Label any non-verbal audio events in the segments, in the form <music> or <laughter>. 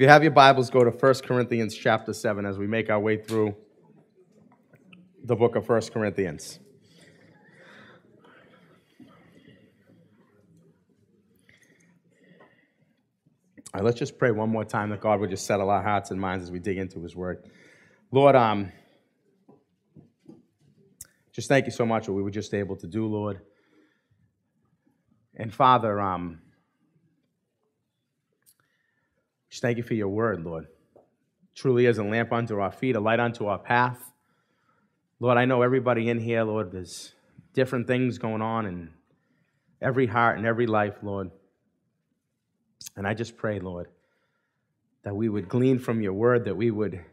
If you have your Bibles, go to 1 Corinthians chapter 7 as we make our way through the book of 1 Corinthians. All right, let's just pray one more time that God would just settle our hearts and minds as we dig into His Word. Lord, um, just thank you so much what we were just able to do, Lord. And Father, um, just thank you for your word, Lord. Truly is a lamp unto our feet, a light unto our path. Lord, I know everybody in here, Lord, there's different things going on in every heart and every life, Lord. And I just pray, Lord, that we would glean from your word, that we would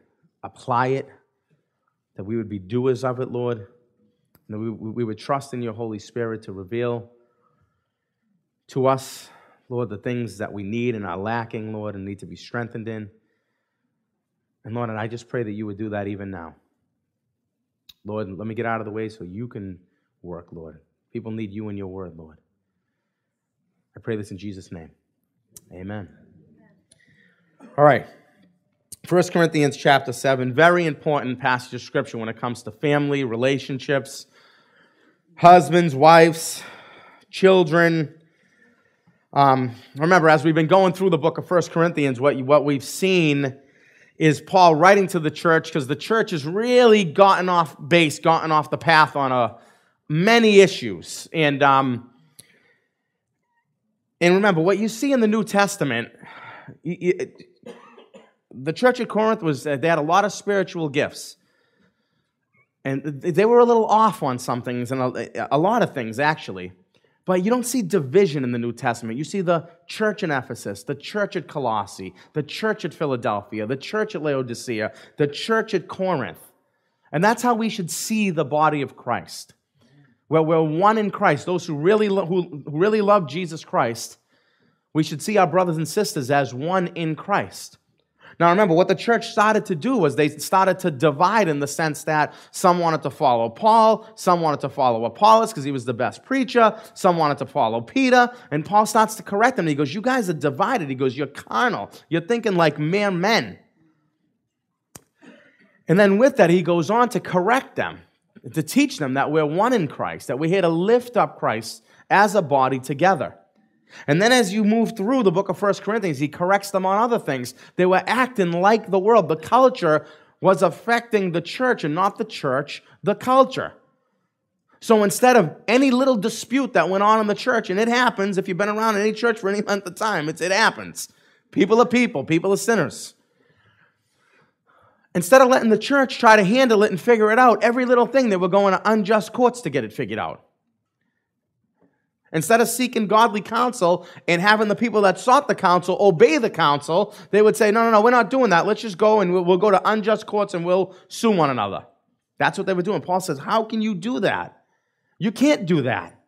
apply it, that we would be doers of it, Lord, and that we, we would trust in your Holy Spirit to reveal to us, Lord, the things that we need and are lacking, Lord, and need to be strengthened in. And Lord, and I just pray that you would do that even now. Lord, let me get out of the way so you can work, Lord. People need you and your word, Lord. I pray this in Jesus' name. Amen. All right. 1 Corinthians chapter 7, very important passage of scripture when it comes to family, relationships, husbands, wives, children. Um, remember, as we've been going through the book of 1 Corinthians, what, what we've seen is Paul writing to the church because the church has really gotten off base, gotten off the path on a, many issues. And um, and remember, what you see in the New Testament, the church at Corinth was, they had a lot of spiritual gifts. And they were a little off on some things, and a, a lot of things, actually. But you don't see division in the New Testament. You see the church in Ephesus, the church at Colossae, the church at Philadelphia, the church at Laodicea, the church at Corinth. And that's how we should see the body of Christ where we're one in Christ, those who really, lo- who really love Jesus Christ, we should see our brothers and sisters as one in Christ. Now, remember, what the church started to do was they started to divide in the sense that some wanted to follow Paul, some wanted to follow Apollos because he was the best preacher, some wanted to follow Peter, and Paul starts to correct them. He goes, You guys are divided. He goes, You're carnal. You're thinking like mere men. And then with that, he goes on to correct them to teach them that we're one in Christ, that we're here to lift up Christ as a body together. And then as you move through the book of First Corinthians, he corrects them on other things. They were acting like the world. The culture was affecting the church and not the church, the culture. So instead of any little dispute that went on in the church, and it happens if you've been around any church for any length of time, it's it happens. People are people, people are sinners. Instead of letting the church try to handle it and figure it out, every little thing, they were going to unjust courts to get it figured out. Instead of seeking godly counsel and having the people that sought the counsel obey the counsel, they would say, No, no, no, we're not doing that. Let's just go and we'll, go to unjust courts and we'll sue one another. That's what they were doing. Paul says, How can you do that? You can't do that.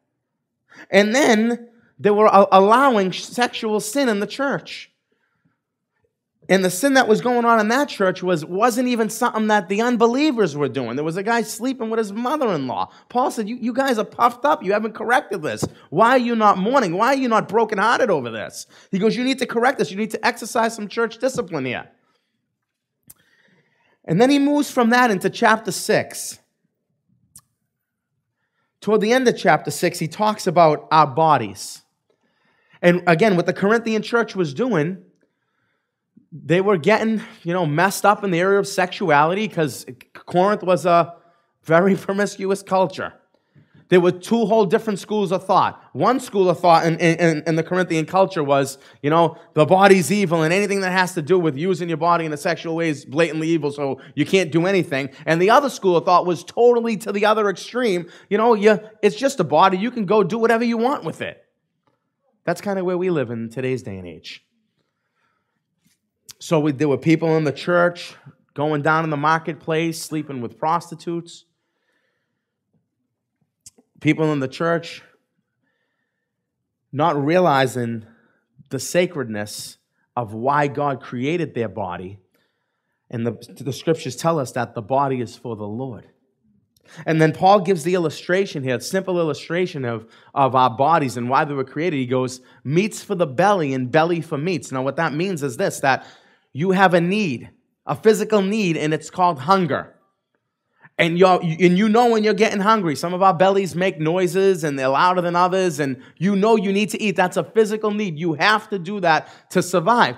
And then they were allowing sexual sin in the church. And the sin that was going on in that church was, wasn't even something that the unbelievers were doing. There was a guy sleeping with his mother in law. Paul said, you, you guys are puffed up. You haven't corrected this. Why are you not mourning? Why are you not brokenhearted over this? He goes, You need to correct this. You need to exercise some church discipline here. And then he moves from that into chapter 6. Toward the end of chapter 6, he talks about our bodies. And again, what the Corinthian church was doing they were getting, you know, messed up in the area of sexuality because Corinth was a very <laughs> promiscuous culture. There were two whole different schools of thought. One school of thought in, in, in, the Corinthian culture was, you know, the body's evil and anything that has to do with using your body in a sexual way is blatantly evil, so you can't do anything. And the other school of thought was totally to the other extreme. You know, you, it's just a body. You can go do whatever you want with it. That's kind of where we live in today's day and age. So we, there were people in the church going down in the marketplace, sleeping with prostitutes. People in the church not realizing the sacredness of why God created their body. And the, the scriptures tell us that the body is for the Lord. And then Paul gives the illustration here, a simple illustration of, of our bodies and why they were created. He goes, meats for the belly and belly for meats. Now, what that means is this that you have a need, a physical need, and it's called hunger. And, you're, and you know when you're getting hungry. Some of our bellies make noises and they're louder than others, and you know you need to eat. That's a physical need. You have to do that to survive.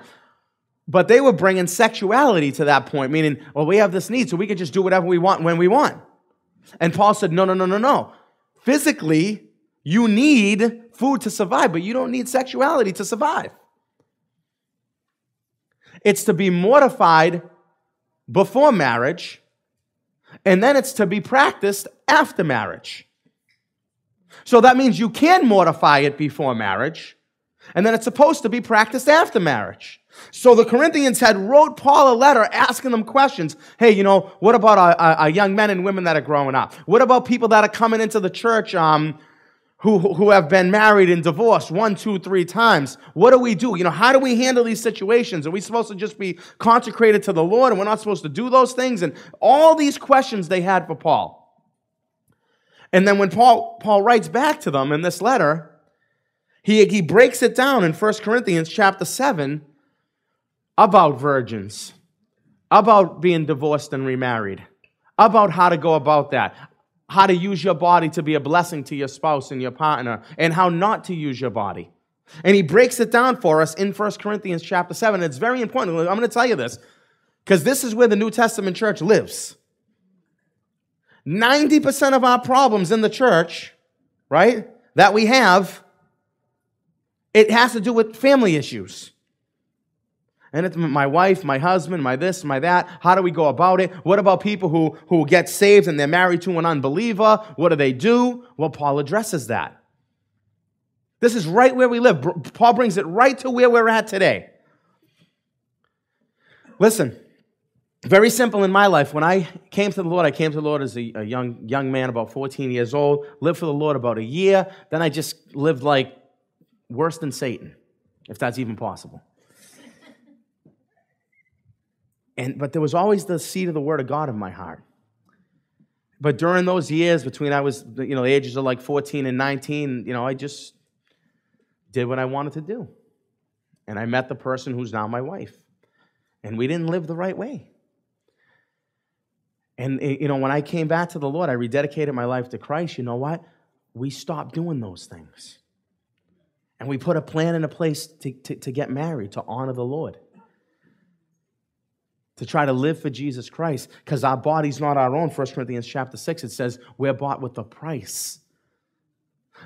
But they were bringing sexuality to that point, meaning, well, we have this need, so we can just do whatever we want when we want. And Paul said, no, no, no, no, no. Physically, you need food to survive, but you don't need sexuality to survive. It's to be mortified before marriage, and then it's to be practiced after marriage. So that means you can mortify it before marriage, and then it's supposed to be practiced after marriage. So the Corinthians had wrote Paul a letter asking them questions. Hey, you know, what about our, our, young men and women that are growing up? What about people that are coming into the church um, who, who have been married and divorced one, two, three times? What do we do? You know, how do we handle these situations? Are we supposed to just be consecrated to the Lord and we're not supposed to do those things? And all these questions they had for Paul. And then when Paul, Paul writes back to them in this letter, he, he breaks it down in 1 Corinthians chapter 7 about virgins, about being divorced and remarried, about how to go about that, how to use your body to be a blessing to your spouse and your partner, and how not to use your body. And he breaks it down for us in 1 Corinthians chapter 7. It's very important. I'm going to tell you this because this is where the New Testament church lives. 90% of our problems in the church, right, that we have, it has to do with family issues. And it's my wife, my husband, my this, my that. How do we go about it? What about people who, who get saved and they're married to an unbeliever? What do they do? Well, Paul addresses that. This is right where we live. Paul brings it right to where we're at today. Listen, very simple in my life. When I came to the Lord, I came to the Lord as a, a young, young man, about 14 years old, lived for the Lord about a year. Then I just lived like worse than Satan, if that's even possible. And, but there was always the seed of the word of God in my heart. But during those years, between I was, you know, the ages of like 14 and 19, you know, I just did what I wanted to do. And I met the person who's now my wife. And we didn't live the right way. And, eh, you know, when I came back to the Lord, I rededicated my life to Christ. You know what? We stopped doing those things. And we put a plan in a place to, to, to get married, to honor the Lord to try to live for Jesus Christ because our body's not our own. 1 Corinthians chapter 6, it says, We're bought with a price.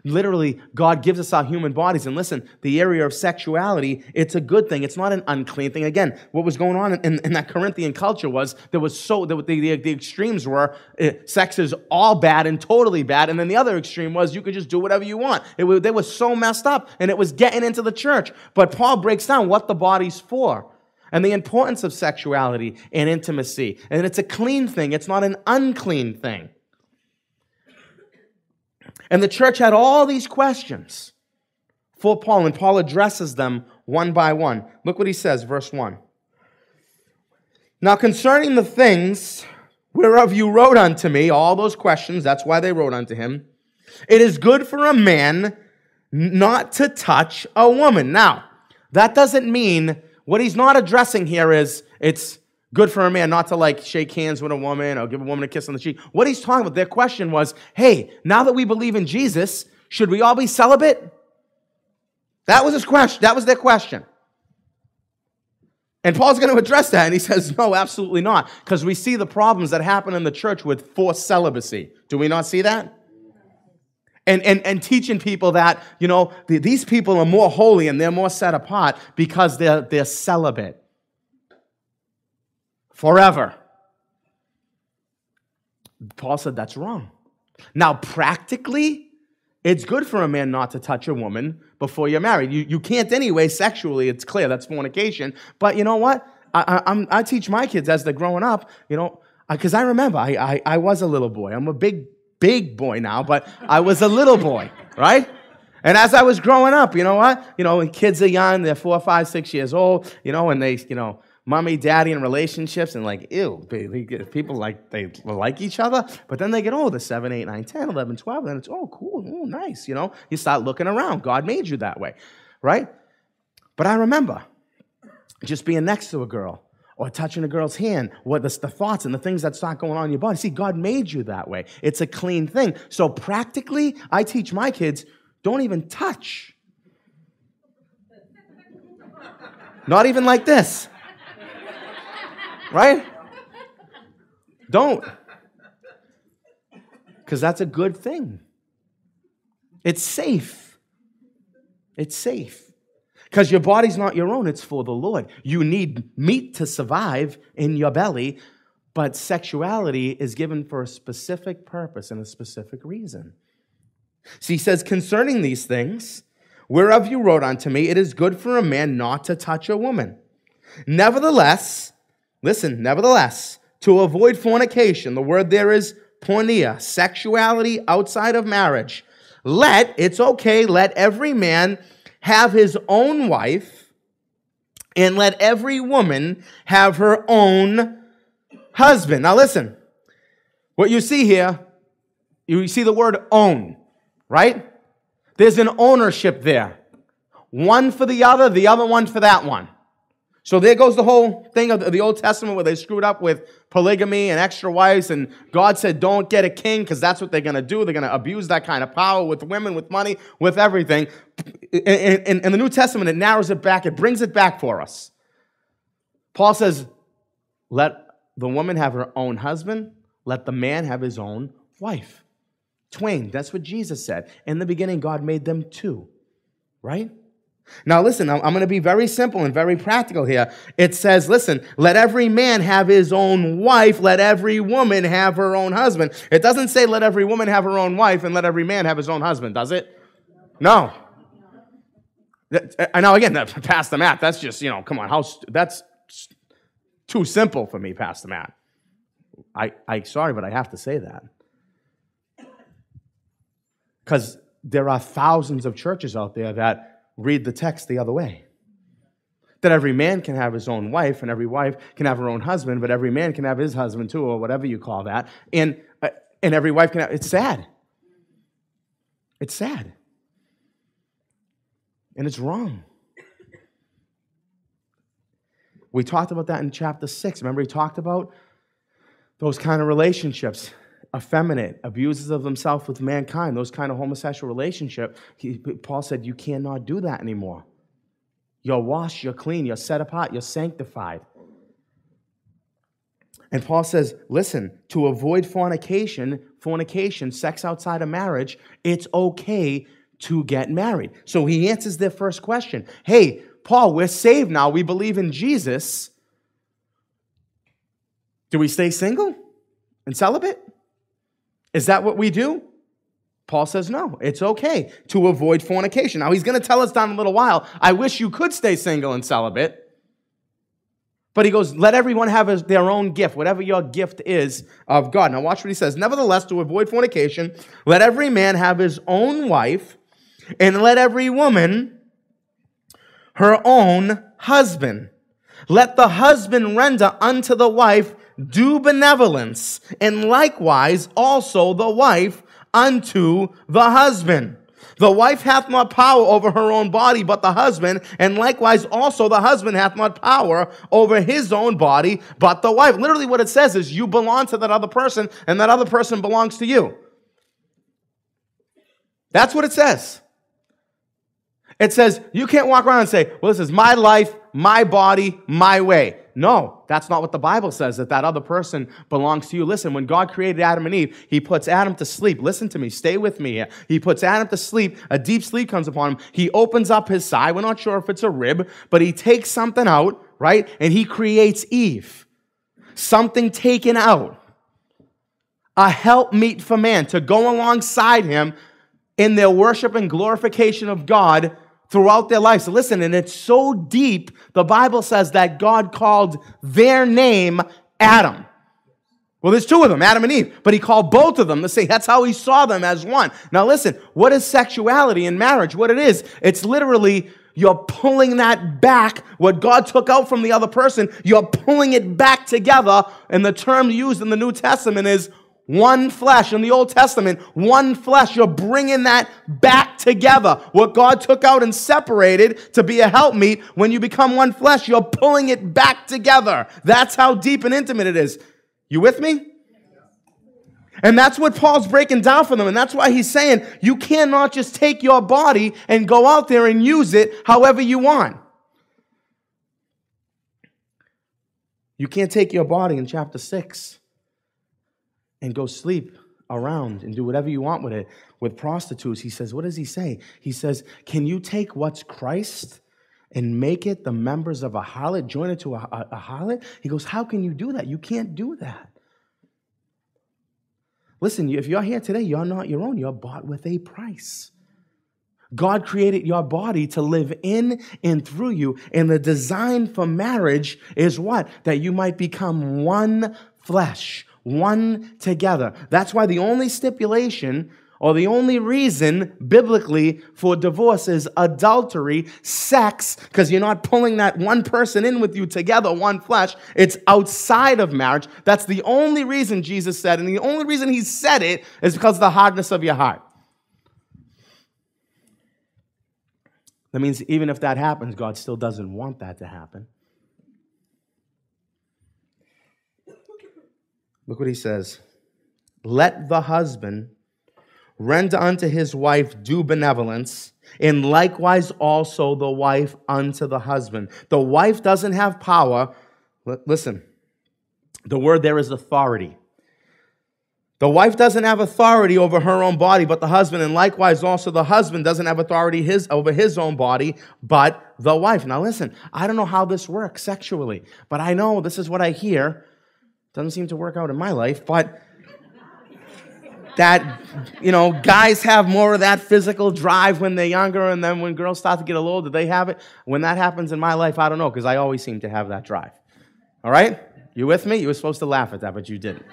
Literally, God gives us our human bodies. And listen, the area of sexuality, it's a good thing. It's not an unclean thing. Again, what was going on in, in that Corinthian culture was there was so, the, the, the extremes were uh, sex is all bad and totally bad. And then the other extreme was you could just do whatever you want. It, was they were so messed up and it was getting into the church. But Paul breaks down what the body's for and the importance of sexuality and intimacy. And it's a clean thing, it's not an unclean thing. And the church had all these questions for Paul, and Paul addresses them one by one. Look what he says, verse 1. Now, concerning the things whereof you wrote unto me, all those questions, that's why they wrote unto him, it is good for a man not to touch a woman. Now, that doesn't mean what he's not addressing here is it's good for a man not to like shake hands with a woman or give a woman a kiss on the cheek. What he's talking about, their question was, hey, now that we believe in Jesus, should we all be celibate? That was his question. That was their question. And Paul's going to address that, and he says, no, absolutely not, because we see the problems that happen in the church with forced celibacy. Do we not see that? And, and, and teaching people that, you know, these people are more holy and they're more set apart because they're, they're celibate forever. Paul said that's wrong. Now, practically, it's good for a man not to touch a woman before you're married. You, you can't anyway, sexually, it's clear, that's fornication. But you know what? I, I, I teach my kids as they're growing up, you know, because I remember I, I, I was a little boy. I'm a big big boy now, but I was a little boy, right? And as I was growing up, you know what? You know, when kids are young, they're four, five, six years old, you know, and they, you know, mommy, daddy, and relationships, and like, ew, people like, they like each other. But then they get older, 7, 8, 9, 10, 11, 12, and it's, oh, cool, oh, nice, you know? You start looking around. God made you that way, right? But I remember just being next to a girl or touching a girl's hand, what the, the thoughts and the things that start going on in your body. See, God made you that way. It's a clean thing. So practically, I teach my kids don't even touch. Not even like this. Right? Don't. Because that's a good thing. It's safe. It's safe. Because your body's not your own, it's for the Lord. You need meat to survive in your belly, but sexuality is given for a specific purpose and a specific reason. So he says, concerning these things, whereof you wrote unto me, it is good for a man not to touch a woman. Nevertheless, listen, nevertheless, to avoid fornication, the word there is porneia, sexuality outside of marriage. Let, it's okay, let every man have his own wife, and let every woman have her own husband. Now, listen, what you see here, you see the word own, right? There's an ownership there. One for the other, the other one for that one. So there goes the whole thing of the Old Testament where they screwed up with polygamy and extra wives, and God said, Don't get a king because that's what they're going to do. They're going to abuse that kind of power with women, with money, with everything. In, the New Testament, it narrows it back, it brings it back for us. Paul says, Let the woman have her own husband, let the man have his own wife. Twain, that's what Jesus said. In the beginning, God made them two, right? Now, listen, I'm going to be very simple and very practical here. It says, listen, let every man have his own wife, let every woman have her own husband. It doesn't say let every woman have her own wife and let every man have his own husband, does it? No. I know, uh, again, <laughs> Pastor Mat, that's just, you know, come on, how, that's too simple for me, Pastor Mat. I, I, sorry, but I have to say that. Because there are thousands of churches out there that read the text the other way. That every man can have his own wife, and every wife can have her own husband, but every man can have his husband too, or whatever you call that. And, uh, and every wife can have, it's sad. It's sad. And it's wrong. We talked about that in chapter six. Remember, he talked about those kind of relationships effeminate, abuses of themselves with mankind, those kind of homosexual relationship, he, Paul said, you cannot do that anymore. You're washed, you're clean, you're set apart, you're sanctified. And Paul says, listen, to avoid fornication, fornication, sex outside of marriage, it's okay to get married. So he answers their first question. Hey, Paul, we're saved now. We believe in Jesus. Do we stay single and celibate? Is that what we do? Paul says no, it's okay to avoid fornication. Now, he's going to tell us down a little while, I wish you could stay single and celibate. But he goes, let everyone have their own gift, whatever your gift is of God. Now, watch what he says. Nevertheless, to avoid fornication, let every man have his own wife, and let every woman her own husband. Let the husband render unto the wife do benevolence, and likewise also the wife unto the husband. The wife hath not power over her own body, but the husband, and likewise also the husband hath not power over his own body, but the wife. Literally, what it says is you belong to that other person, and that other person belongs to you. That's what it says. It says you can't walk around and say, well, this is my life, my body, my way. No, that's not what the Bible says, that that other person belongs to you. Listen, when God created Adam and Eve, he puts Adam to sleep. Listen to me, stay with me here. He puts Adam to sleep. A deep sleep comes upon him. He opens up his side. We're not sure if it's a rib, but he takes something out, right? And he creates Eve. Something taken out. A helpmeet for man to go alongside him in their worship and glorification of God throughout their lives. So listen, and it's so deep, the Bible says that God called their name Adam. Well, there's two of them, Adam and Eve, but he called both of them the same. That's how he saw them as one. Now, listen, what is sexuality in marriage? What it is, it's literally you're pulling that back, what God took out from the other person, you're pulling it back together. And the term used in the New Testament is One flesh. In the Old Testament, one flesh. You're bringing that back together. What God took out and separated to be a helpmeet, when you become one flesh, you're pulling it back together. That's how deep and intimate it is. You with me? And that's what Paul's breaking down for them. And that's why he's saying you cannot just take your body and go out there and use it however you want. You can't take your body in chapter 6 and go sleep around and do whatever you want with it. With prostitutes, he says, what does he say? He says, Can you take what's Christ and make it the members of a harlot, join it to a, a, a harlot? He goes, How can you do that? You can't do that. Listen, if you're here today, you're not your own. You're bought with a price. God created your body to live in and through you. And the design for marriage is what? That you might become one flesh, one together. That's why the only stipulation or the only reason biblically for divorce is adultery, sex, because you're not pulling that one person in with you together, one flesh. It's outside of marriage. That's the only reason Jesus said, and the only reason he said it is because of the hardness of your heart. That means even if that happens, God still doesn't want that to happen. Look what he says. Let the husband render unto his wife due benevolence, and likewise also the wife unto the husband. The wife doesn't have power. Listen, the word there is authority. The wife doesn't have authority over her own body, but the husband, and likewise also the husband doesn't have authority his, over his own body, but the wife. Now listen, I don't know how this works sexually, but I know this is what I hear. Doesn't seem to work out in my life, but that, you know, guys have more of that physical drive when they're younger, and then when girls start to get a little older, they have it. When that happens in my life, I don't know, because I always seem to have that drive. All right? You with me? You were supposed to laugh at that, but you didn't.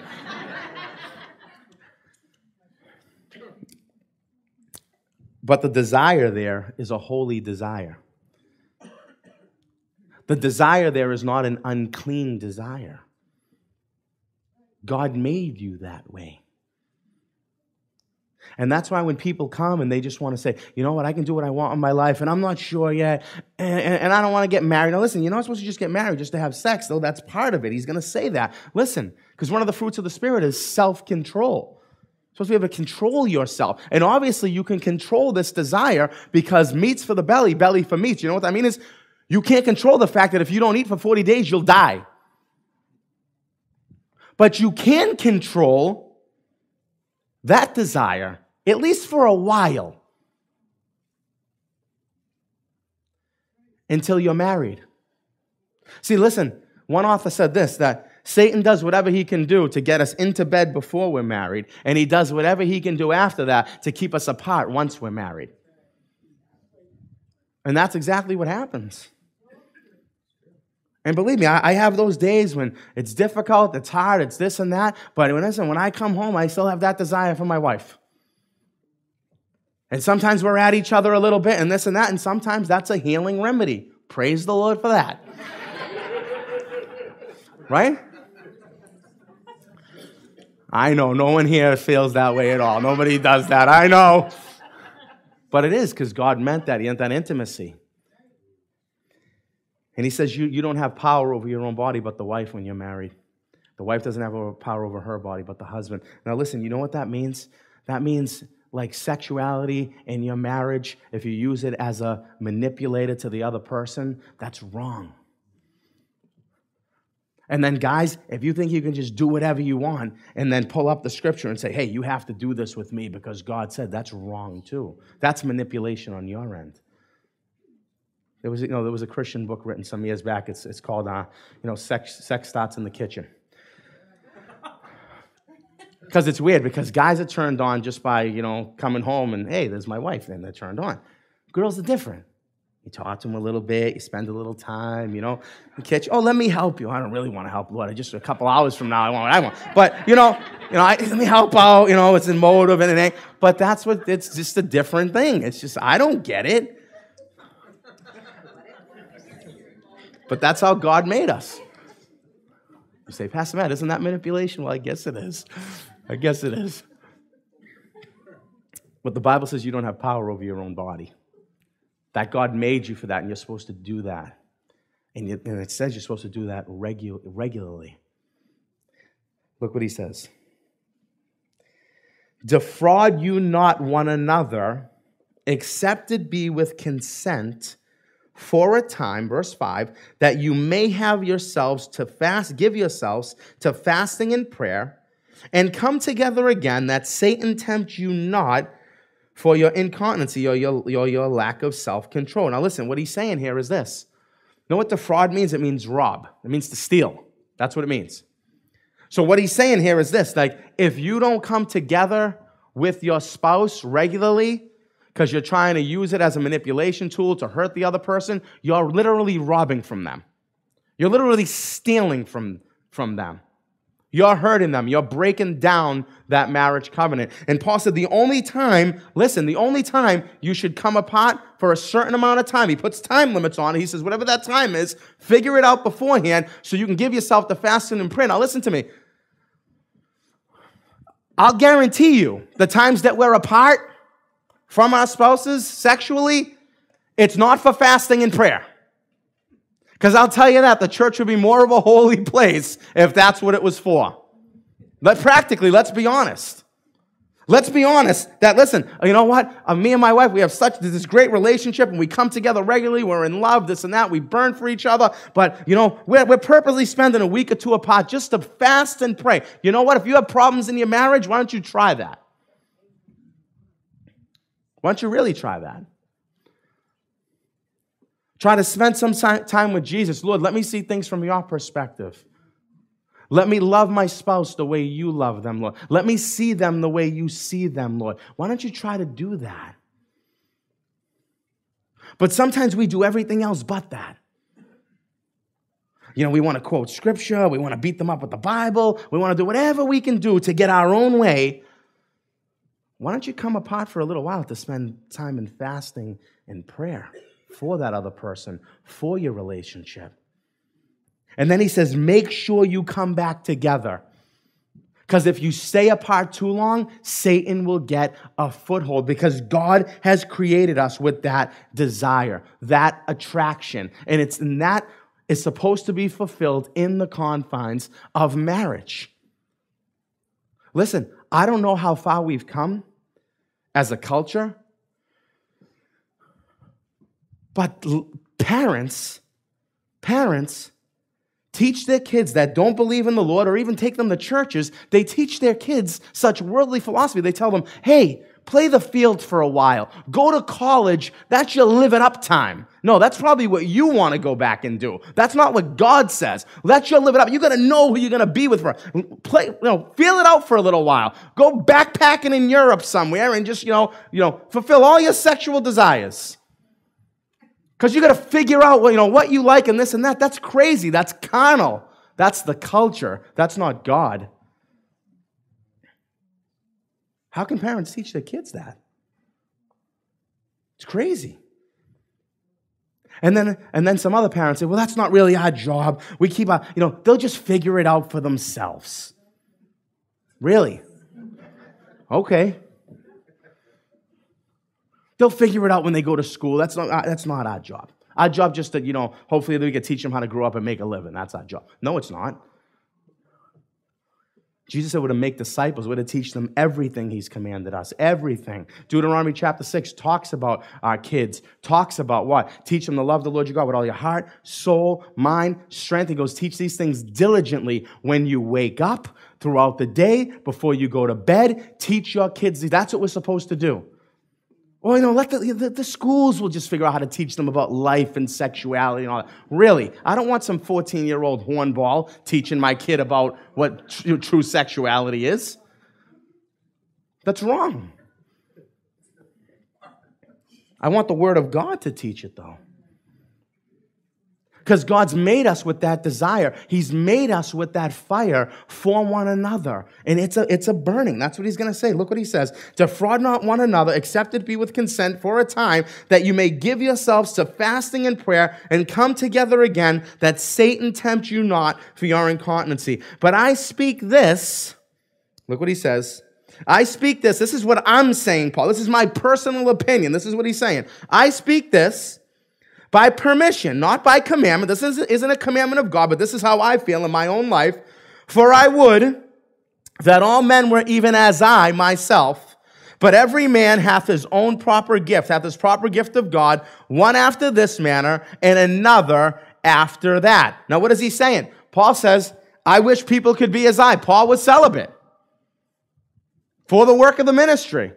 But the desire there is a holy desire. The desire there is not an unclean desire. God made you that way. And that's why when people come and they just want to say, you know what, I can do what I want in my life, and I'm not sure yet, and, and, and I don't want to get married. Now, listen, you're not supposed to just get married just to have sex, though that's part of it. He's going to say that. Listen, because one of the fruits of the Spirit is self control supposed to be able to control yourself. And obviously, you can control this desire because meat's for the belly, belly for meat. You know what that means? Is you can't control the fact that if you don't eat for 40 days, you'll die. But you can control that desire, at least for a while, until you're married. See, listen, one author said this that Satan does whatever he can do to get us into bed before we're married, and he does whatever he can do after that to keep us apart once we're married. And that's exactly what happens. And believe me, I, I, have those days when it's difficult, it's hard, it's this and that. But when, listen, when I come home, I still have that desire for my wife. And sometimes we're at each other a little bit and this and that. And sometimes that's a healing remedy. Praise the Lord for that. <laughs> right? I know no one here feels that way at all. Nobody does that. I know. But it is because God meant that. He meant that intimacy. And he says, you, you don't have power over your own body, but the wife when you're married. The wife doesn't have power over her body, but the husband. Now, listen, you know what that means? That means like sexuality in your marriage, if you use it as a manipulator to the other person, that's wrong. And then, guys, if you think you can just do whatever you want and then pull up the scripture and say, hey, you have to do this with me because God said, that's wrong too. That's manipulation on your end. There was, you know, there was a Christian book written some years back. It's, it's called, uh, you know, Sex, Sex Starts in the Kitchen. Because it's weird, because guys are turned on just by, you know, coming home and, hey, there's my wife, and they're turned on. Girls are different. You talk to them a little bit, you spend a little time, you know, you catch, oh, let me help you. I don't really want to help, Lord. I just a couple hours from now, I want what I want. But, you know, you know, I, let me help out, you know, it's in and anything. But that's what, it's just a different thing. It's just, I don't get it. But that's how God made us. You say, Pastor Mat, isn't that manipulation? Well, I guess it is. I guess it is. But the Bible says you don't have power over your own body. That God made you for that, and you're supposed to do that. And, it says you're supposed to do that regu- regularly. Look what he says Defraud you not one another, except it be with consent for a time, verse 5, that you may have yourselves to fast, give yourselves to fasting and prayer, and come together again, that Satan tempt you not for your incontinency or your, your, your lack of self control. Now, listen, what he's saying here is this. Know what defraud means? It means rob, it means to steal. That's what it means. So, what he's saying here is this like, if you don't come together with your spouse regularly, because you're trying to use it as a manipulation tool to hurt the other person, you're literally robbing from them. You're literally stealing from, from them. You're hurting them. You're breaking down that marriage covenant. And Paul said the only time, listen, the only time you should come apart for a certain amount of time, he puts time limits on it. He says, whatever that time is, figure it out beforehand so you can give yourself the fasting and prayer. Now, listen to me. I'll guarantee you the times that we're apart from our spouses sexually, it's not for fasting and prayer. Because I'll tell you that the church would be more of a holy place if that's what it was for. But practically, let's be honest. Let's be honest that, listen, you know what? Uh, me and my wife, we have such this great relationship and we come together regularly. We're in love, this and that. We burn for each other. But, you know, we're, we're purposely spending a week or two apart just to fast and pray. You know what? If you have problems in your marriage, why don't you try that? Why don't you really try that? Try to spend some time with Jesus. Lord, let me see things from your perspective. Let me love my spouse the way you love them, Lord. Let me see them the way you see them, Lord. Why don't you try to do that? But sometimes we do everything else but that. You know, we want to quote scripture, we want to beat them up with the Bible, we want to do whatever we can do to get our own way. Why don't you come apart for a little while to spend time in fasting and prayer? for that other person, for your relationship. And then he says, make sure you come back together. Because if you stay apart too long, Satan will get a foothold because God has created us with that desire, that attraction. And it's and that is supposed to be fulfilled in the confines of marriage. Listen, I don't know how far we've come as a culture, but parents, parents teach their kids that don't believe in the Lord or even take them to churches, they teach their kids such worldly philosophy. They tell them, hey, play the field for a while, go to college, that's your living up time. No, that's probably what you want to go back and do. That's not what God says. That's your live it up. You got to know who you're going to be with. For play, you know, feel it out for a little while. Go backpacking in Europe somewhere and just you know, you know, fulfill all your sexual desires. Because you got to figure out, well, you know, what you like and this and that. That's crazy. That's carnal. That's the culture. That's not God. How can parents teach their kids that? It's crazy. And then, and then some other parents say, well, that's not really our job. We keep our, you know, they'll just figure it out for themselves. Really? Okay. They'll figure it out when they go to school. That's not, uh, that's not our job. Our job just to, you know, hopefully we can teach them how to grow up and make a living. That's our job. No, it's not. Jesus said we're to make disciples, we're to teach them everything he's commanded us. Everything. Deuteronomy chapter 6 talks about our kids, talks about what? Teach them to love the Lord your God with all your heart, soul, mind, strength. He goes, teach these things diligently when you wake up throughout the day, before you go to bed. Teach your kids. That's what we're supposed to do. Well, you know, let the, the, the, schools will just figure out how to teach them about life and sexuality and all that. Really, I don't want some 14 year old hornball teaching my kid about what tr- true sexuality is. That's wrong. I want the Word of God to teach it, though because God's made us with that desire. He's made us with that fire for one another. And it's a, it's a burning. That's what he's going to say. Look what he says. Defraud not one another, except it be with consent for a time, that you may give yourselves to fasting and prayer and come together again, that Satan tempt you not for your incontinency. But I speak this Look what he says. I speak this. This is what I'm saying, Paul. This is my personal opinion. This is what he's saying. I speak this by permission, not by commandment. This isn't a commandment of God, but this is how I feel in my own life. For I would that all men were even as I myself. But every man hath his own proper gift, hath his proper gift of God, one after this manner, and another after that. Now, what is he saying? Paul says, I wish people could be as I. Paul was celibate for the work of the ministry.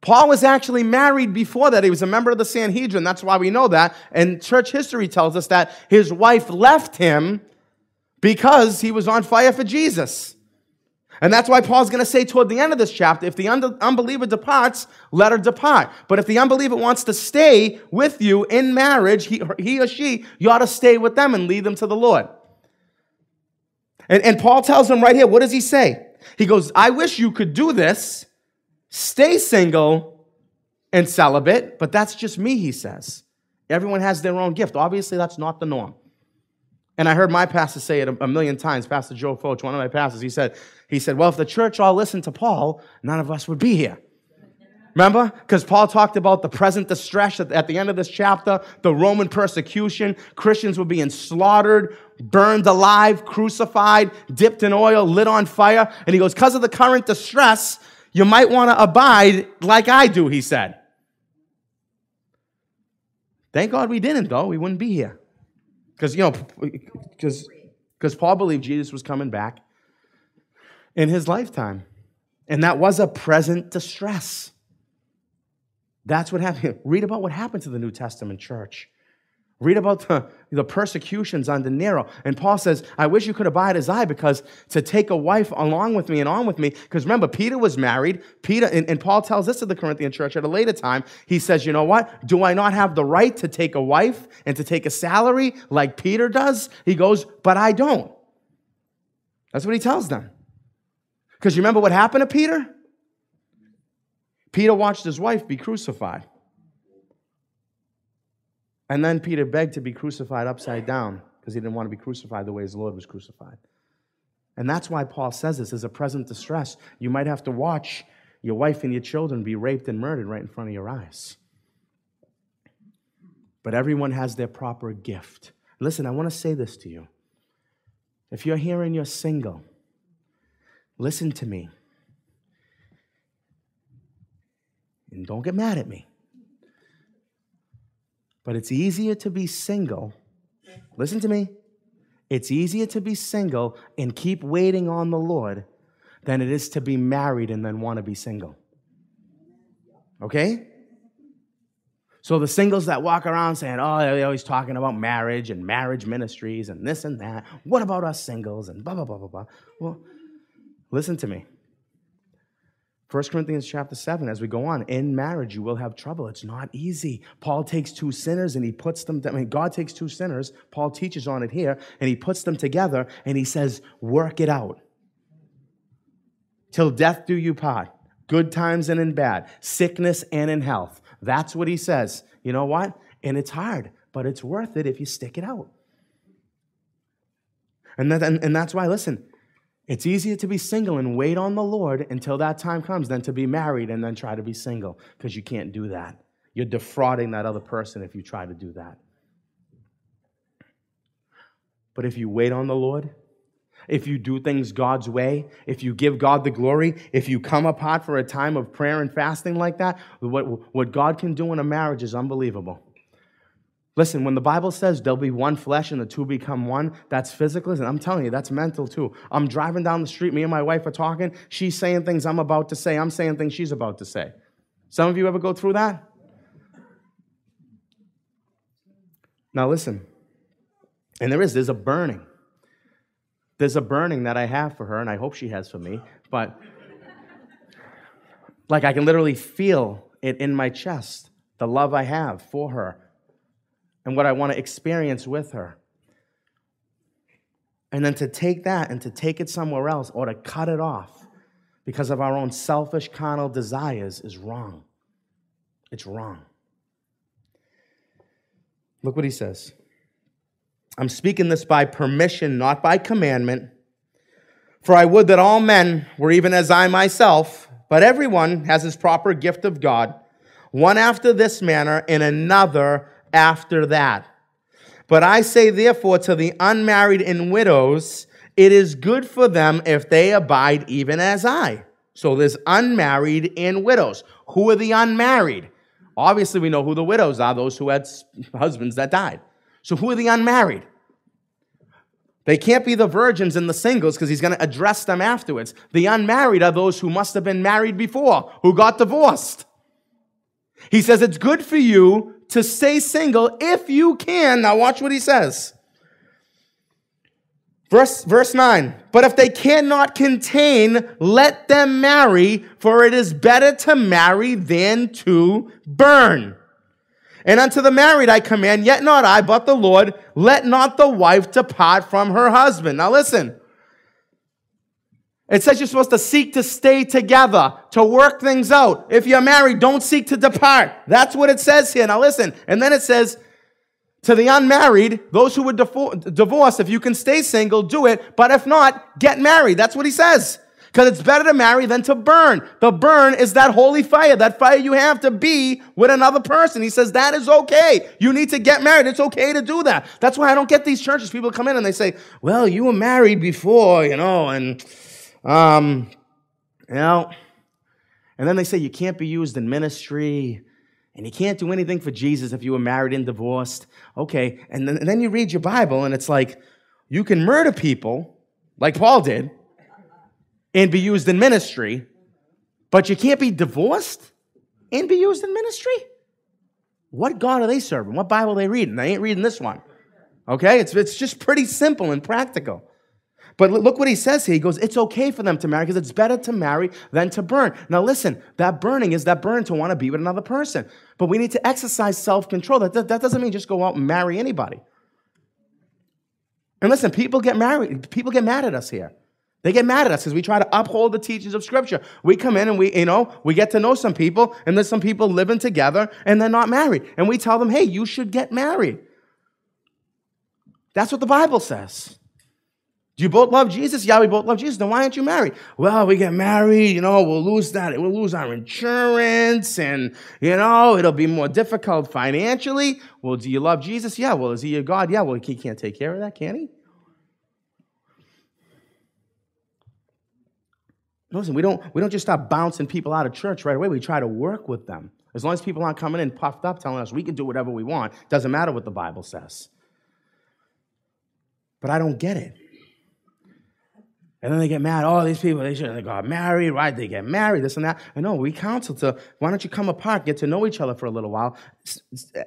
Paul was actually married before that. He was a member of the Sanhedrin. That's why we know that. And church history tells us that his wife left him because he was on fire for Jesus. And that's why Paul's going to say toward the end of this chapter if the unbeliever departs, let her depart. But if the unbeliever wants to stay with you in marriage, he, he or she, you ought to stay with them and lead them to the Lord. And, and Paul tells them right here, what does he say? He goes, I wish you could do this, stay single and celibate, but that's just me, he says. Everyone has their own gift. Obviously, that's not the norm. And I heard my pastor say it a million times, Pastor Joe Focht, one of my pastors. He said, he said, Well, if the church all listened to Paul, none of us would be here. Remember? Because Paul talked about the present distress at the end of this chapter, the Roman persecution. Christians were being slaughtered, burned alive, crucified, dipped in oil, lit on fire. And he goes, Because of the current distress, you might want to abide like I do, he said. Thank God we didn't, though. We wouldn't be here. Because, you know, because Paul believed Jesus was coming back in his lifetime. And that was a present distress. That's what happened. <laughs> Read about what happened to the New Testament church. Read about the, the persecutions under Nero. And Paul says, I wish you could abide as I, because to take a wife along with me and on with me, because remember, Peter was married. Peter, and, and Paul tells this to the Corinthian church at a later time. He says, You know what? Do I not have the right to take a wife and to take a salary like Peter does? He goes, But I don't. That's what he tells them. Because you remember what happened to Peter? Peter watched his wife be crucified. And then Peter begged to be crucified upside down because he didn't want to be crucified the way his Lord was crucified. And that's why Paul says this as a present distress. You might have to watch your wife and your children be raped and murdered right in front of your eyes. But everyone has their proper gift. Listen, I want to say this to you. If you're here and you're single, listen to me. And don't get mad at me. But it's easier to be single. Listen to me. It's easier to be single and keep waiting on the Lord than it is to be married and then want to be single. Okay? So the singles that walk around saying, oh, they're always talking about marriage and marriage ministries and this and that. What about us singles and blah, blah, blah, blah, blah. Well, listen to me. 1 Corinthians chapter 7, as we go on, in marriage you will have trouble. It's not easy. Paul takes two sinners and he puts them, I mean, God takes two sinners, Paul teaches on it here, and he puts them together and he says, work it out. Till death do you part, good times and in bad, sickness and in health. That's what he says. You know what? And it's hard, but it's worth it if you stick it out. And, that, and, and that's why, listen, it's easier to be single and wait on the Lord until that time comes than to be married and then try to be single because you can't do that. You're defrauding that other person if you try to do that. But if you wait on the Lord, if you do things God's way, if you give God the glory, if you come apart for a time of prayer and fasting like that, what, what God can do in a marriage is unbelievable. Listen, when the Bible says there'll be one flesh and the two become one, that's physical. And I'm telling you, that's mental too. I'm driving down the street, me and my wife are talking. She's saying things I'm about to say. I'm saying things she's about to say. Some of you ever go through that? Now, listen. And there is, there's a burning. There's a burning that I have for her, and I hope she has for me. But, like, I can literally feel it in my chest the love I have for her and what I want to experience with her. And then to take that and to take it somewhere else or to cut it off because of our own selfish carnal desires is wrong. It's wrong. Look what he says. I'm speaking this by permission, not by commandment. For I would that all men were even as I myself, but everyone has his proper gift of God, one after this manner, and another after that. But I say, therefore, to the unmarried and widows, it is good for them if they abide even as I. So there's unmarried and widows. Who are the unmarried? Obviously, we know who the widows are, those who had husbands that died. So who are the unmarried? They can't be the virgins and the singles because he's going to address them afterwards. The unmarried are those who must have been married before, who got divorced. He says it's good for you to stay single if you can. Now, watch what he says. Verse, verse 9, but if they cannot contain, let them marry, for it is better to marry than to burn. And unto the married I command, yet not I, but the Lord, let not the wife depart from her husband. Now listen. It says you're supposed to seek to stay together, to work things out. If you're married, don't seek to depart. That's what it says here. Now listen. And then it says, to the unmarried, those who would divorce, if you can stay single, do it. But if not, get married. That's what he says. Because it's better to marry than to burn. The burn is that holy fire, that fire you have to be with another person. He says that is okay. You need to get married. It's okay to do that. That's why I don't get these churches. People come in and they say, well, you were married before, you know, and, um, you know, and then they say you can't be used in ministry and you can't do anything for Jesus if you were married and divorced. Okay, and then, and then you read your Bible and it's like, you can murder people, like Paul did, and be used in ministry, but you can't be divorced and be used in ministry? What God are they serving? What Bible are they reading? They ain't reading this one. Okay? It's, it's just pretty simple and practical. But look what he says here. He goes, It's okay for them to marry because it's better to marry than to burn. Now, listen, that burning is that burn to want to be with another person. But we need to exercise self control. That, that, that doesn't mean just go out and marry anybody. And listen, people get married, people get mad at us here. They get mad at us because we try to uphold the teachings of Scripture. We come in and we, you know, we get to know some people, and there's some people living together and they're not married. And we tell them, hey, you should get married. That's what the Bible says. Do you both love Jesus? Yeah, we both love Jesus. Then why aren't you married? Well, we get married, you know, we'll lose that. We'll lose our insurance and, you know, it'll be more difficult financially. Well, do you love Jesus? Yeah. Well, is he your God? Yeah. Well, he can't take care of that, can he? Listen, we don't, we don't just stop bouncing people out of church right away. We try to work with them. As long as people aren't coming in puffed up telling us we can do whatever we want, doesn't matter what the Bible says. But I don't get it. And then they get mad. Oh, these people, they should have got married. Did they get married? This and that. And no, we counsel to, why don't you come apart, get to know each other for a little while,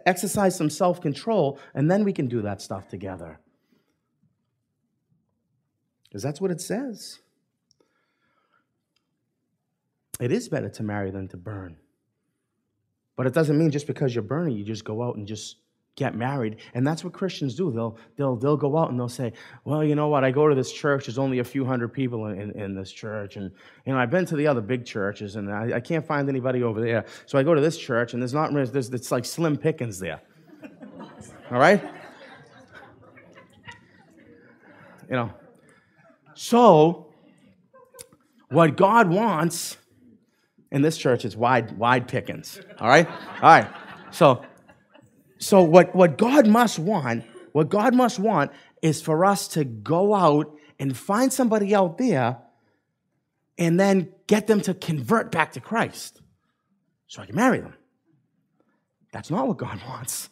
exercise some self control, and then we can do that stuff together. Because that's what it says. It is better to marry than to burn. But it doesn't mean just because you're burning, you just go out and just get married. And that's what Christians do. They'll, they'll, they'll go out and they'll say, well, you know what? I go to this church. There's only a few hundred people in, in, in this church. And, you know, I've been to the other big churches and I, I, can't find anybody over there. So I go to this church and there's not, there's, it's like slim pickings there. <laughs> All right? You know. So, what God wants in this church is wide, wide pickings. All right? All right. So, so what, what God must want, what God must want is for us to go out and find somebody out there and then get them to convert back to Christ so I can marry them. That's not what God <laughs> wants.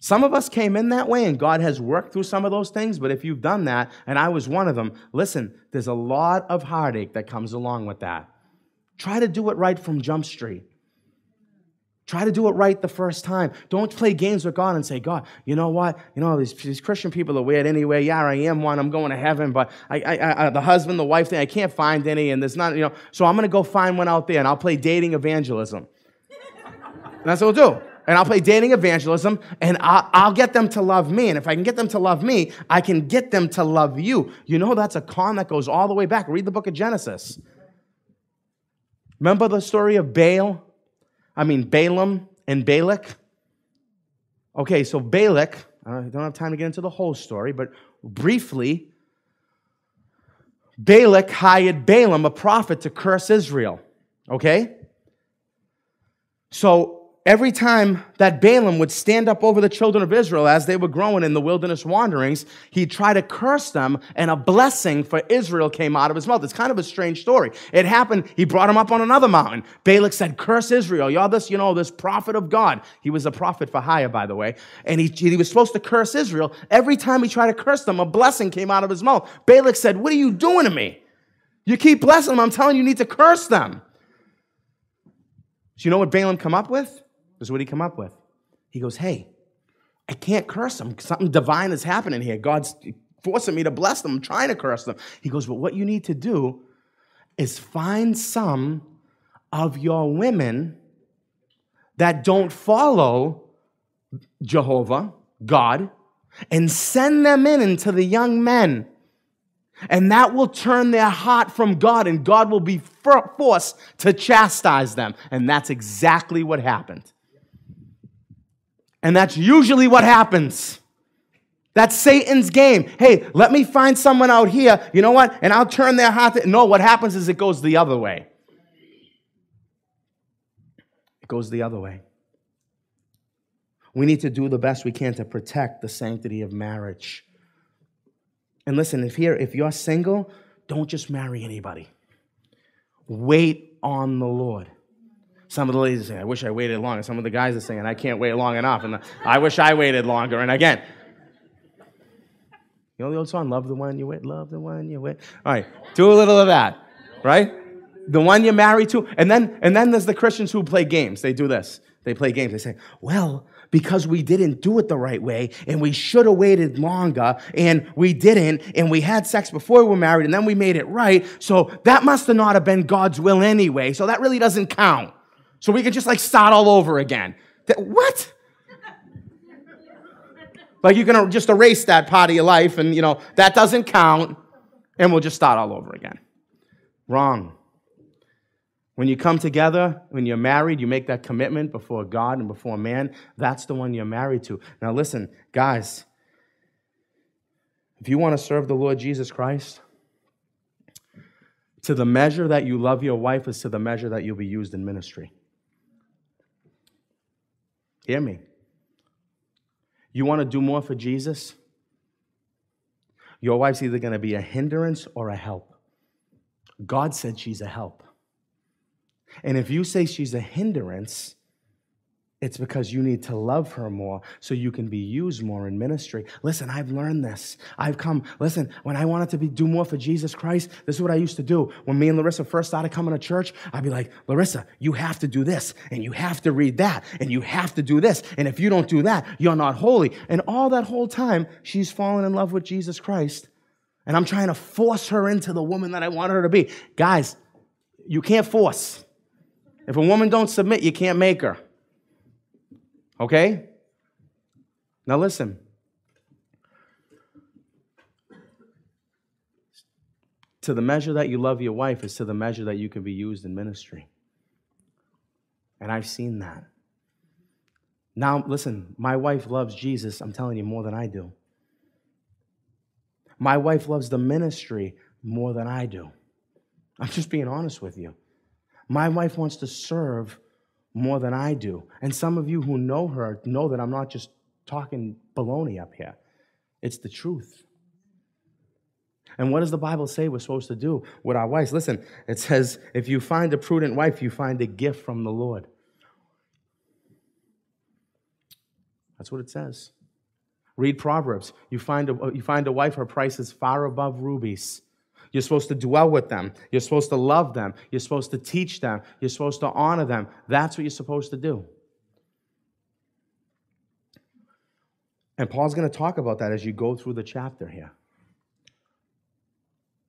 Some of us came in that way and God has worked through some of those things, but if you've done that, and I was one of them, listen, there's a lot of heartache that comes along with that. Try to do it right from Jump Street. Try to do it right the first time. Don't play games with God and say, God, you know what? You know, these, these Christian people are weird anyway. Yeah, I am one. I'm going to heaven, but I, I, I, the husband, the wife thing, I can't find any, and there's not, you know, so I'm going to go find one out there and I'll play dating evangelism. and <laughs> that's what we'll do. And I'll play dating evangelism and I'll, I'll get them to love me. And if I can get them to love me, I can get them to love you. You know, that's a con that goes all the way back. Read the book of Genesis. Remember the story of Baal? I mean, Balaam and Balak. Okay, so Balak, I don't have time to get into the whole story, but briefly, Balak hired Balaam, a prophet, to curse Israel. Okay? So every time that Balaam would stand up over the children of Israel as they were growing in the wilderness wanderings, he'd try to curse them, and a blessing for Israel came out of his mouth. It's kind of a strange story. It happened, he brought him up on another mountain. Balak said, Curse Israel. You're this, you know, this prophet of God. He was a prophet for hire, by the way. And he, he was supposed to curse Israel. Every time he tried to curse them, a blessing came out of his mouth. Balak said, What are you doing to me? You keep blessing them. I'm telling you, you need to curse them. So you know what Balaam come up with? This is what he come up with. He goes, Hey, I can't curse them. Something divine is happening here. God's forcing me to bless them. I'm trying to curse them. He goes, But what you need to do is find some of your women that don't follow Jehovah, God, and send them in into the young men. And that will turn their heart from God, and God will be forced to chastise them. And that's exactly what happened. And that's usually what happens. That's Satan's game. Hey, let me find someone out here, you know what? And I'll turn their heart. To... No, what happens is it goes the other way. It goes the other way. We need to do the best we can to protect the sanctity of marriage. And listen, if here, if you're single, don't just marry anybody. Wait on the Lord. Some of the ladies are saying, I wish I waited longer. Some of the guys are saying, I can't wait long enough. And I wish I waited longer. And again, you know the old song, Love the one you wait, love the one you wait. All right, do a little of that, right? The one you're married to. And then, and then there's the Christians who play games. They do this. They play games. They say, well, because we didn't do it the right way and we should have waited longer and we didn't and we had sex before we were married and then we made it right. So that must have not have been God's will anyway. So that really doesn't count. So we could just like start all over again. That, what? like you can er, just erase that part of your life and you know that doesn't count and we'll just start all over again. Wrong. When you come together, when you're married, you make that commitment before God and before man. That's the one you're married to. Now, listen, guys, if you want to serve the Lord Jesus Christ, to the measure that you love your wife is to the measure that you'll be used in ministry. Hear me. You want to do more for Jesus? Your wife's either going to be a hindrance or a help. God said she's a help. And if you say she's a hindrance, it's because you need to love her more so you can be used more in ministry. Listen, I've learned this. I've come, listen, when I wanted to be, do more for Jesus Christ, this is what I used to do. When me and Larissa first started coming to church, I'd be like, Larissa, you have to do this, and you have to read that, and you have to do this. And if you don't do that, you're not holy. And all that whole time, she's fallen in love with Jesus Christ. And I'm trying to force her into the woman that I want her to be. Guys, you can't force. If a woman don't submit, you can't make her. Okay? Now listen. To the measure that you love your wife is to the measure that you can be used in ministry. And I've seen that. Now, listen, my wife loves Jesus, I'm telling you, more than I do. My wife loves the ministry more than I do. I'm just being honest with you. My wife wants to serve more than I do. And some of you who know her know that I'm not just talking baloney up here, it's the truth. And what does the Bible say we're supposed to do with our wives? Listen, it says, if you find a prudent wife, you find a gift from the Lord. That's what it says. Read Proverbs. You find a, you find a wife, her price is far above rubies. You're supposed to dwell with them. You're supposed to love them. You're supposed to teach them. You're supposed to honor them. That's what you're supposed to do. And Paul's going to talk about that as you go through the chapter here.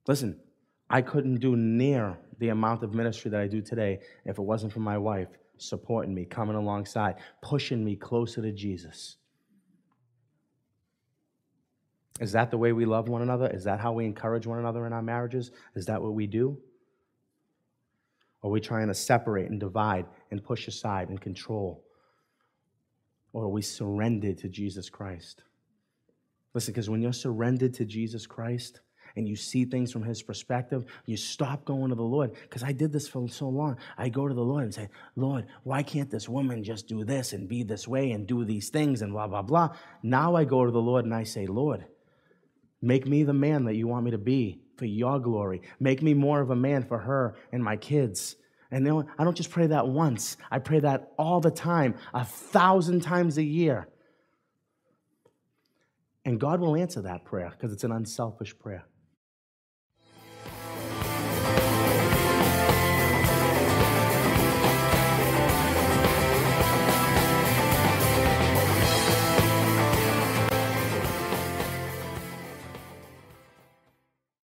Listen, I couldn't do near the amount of ministry that I do today if it wasn't for my wife supporting me, coming alongside, pushing me closer to Jesus. Is that the way we love one another? Is that how we encourage one another in our marriages? Is that what we do? Or are we trying to separate and divide and push aside and control? Or are we surrendered to Jesus Christ? Listen, because when you're surrendered to Jesus Christ and you see things from his perspective, you stop going to the Lord. Because I did this for so long. I go to the Lord and say, Lord, why can't this woman just do this and be this way and do these things and blah, blah, blah? Now I go to the Lord and I say, Lord, make me the man that you want me to be for your glory. Make me more of a man for her and my kids. And then I don't just pray that once, I pray that all the time, a thousand times a year. And God will answer that prayer because it's an unselfish prayer.